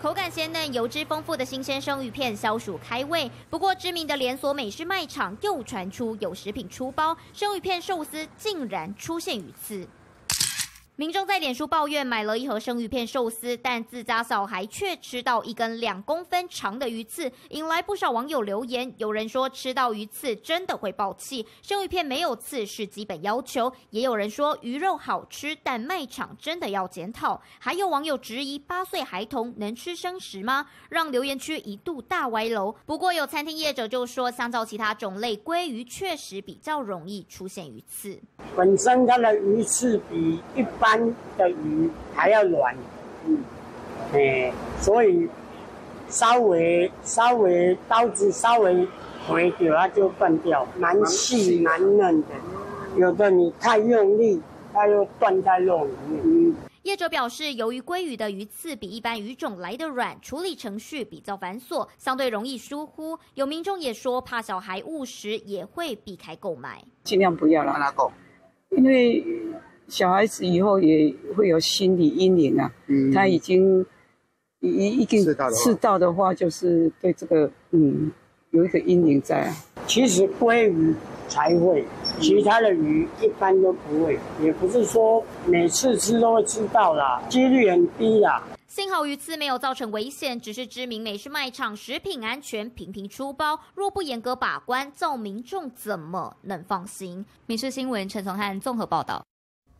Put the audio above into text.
口感鲜嫩、油脂丰富的新鲜生鱼片消暑开胃。不过，知名的连锁美式卖场又传出有食品出包，生鱼片寿司竟然出现鱼刺。民众在脸书抱怨买了一盒生鱼片寿司，但自家小孩却吃到一根两公分长的鱼刺，引来不少网友留言。有人说吃到鱼刺真的会爆气，生鱼片没有刺是基本要求；也有人说鱼肉好吃，但卖场真的要检讨。还有网友质疑八岁孩童能吃生食吗？让留言区一度大歪楼。不过有餐厅业者就说，相较其他种类，鲑鱼确实比较容易出现鱼刺。本身它的鱼刺比一般。般的鱼还要软，嗯，哎，所以稍微稍微刀子稍微回掉它就断掉，蛮细蛮嫩的。有的你太用力，它又断在肉里面。业者表示，由于鲑鱼的鱼刺比一般鱼种来的软，处理程序比较繁琐，相对容易疏忽。有民众也说，怕小孩误食，也会避开购买，尽量不要让他购，因为。小孩子以后也会有心理阴影啊，嗯他已经一一定吃到的话，就是对这个嗯有一个阴影在啊。其实鲑鱼才会，其他的鱼一般都不会，也不是说每次吃都会吃到啦，几率很低啦。幸好鱼刺没有造成危险，只是知名美食卖场食品安全频频出包，若不严格把关，造民众怎么能放心？民事新闻陈从汉综合报道。